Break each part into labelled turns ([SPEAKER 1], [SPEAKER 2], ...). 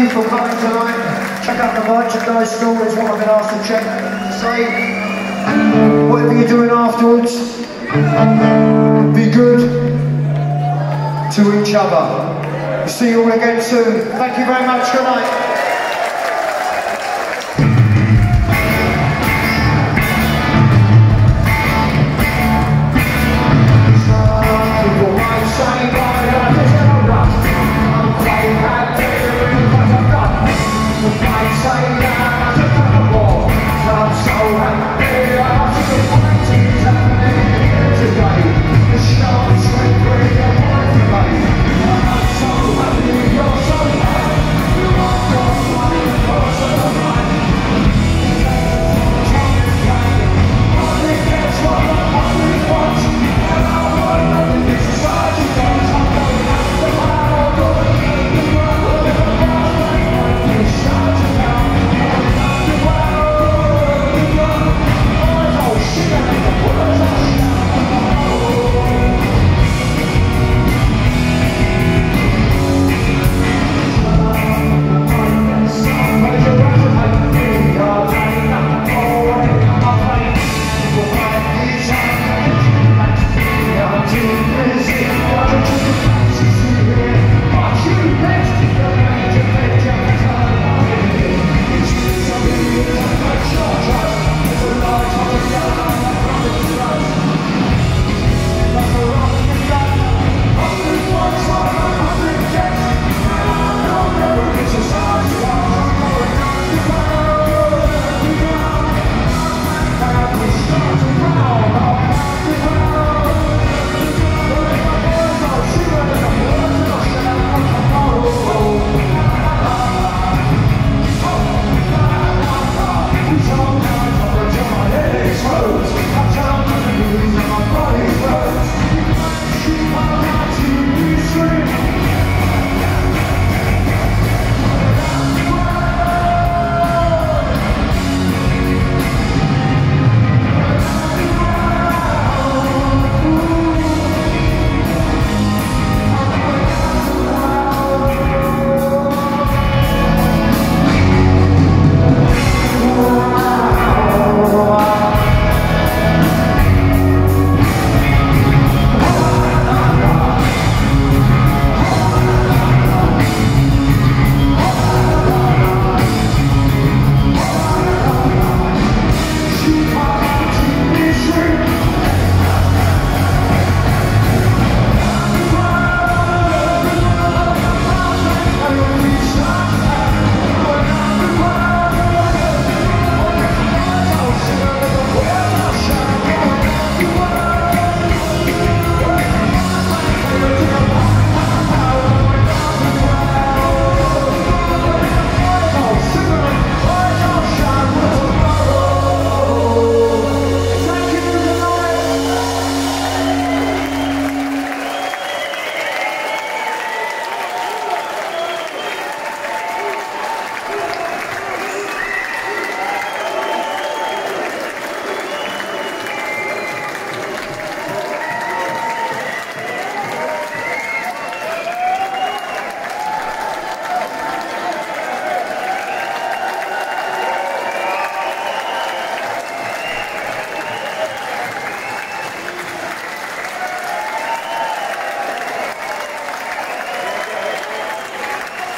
[SPEAKER 1] you for coming tonight. Check out the merchandise store is what I've been asked to check to say. Whatever you're doing afterwards, be good to each other. See you all again soon. Thank you very much. Good night.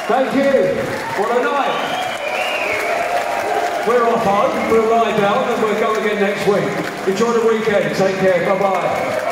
[SPEAKER 2] Thank you. What a night. We're off home. We'll lie down and we'll go again next week. Enjoy the weekend. Take care. Bye-bye.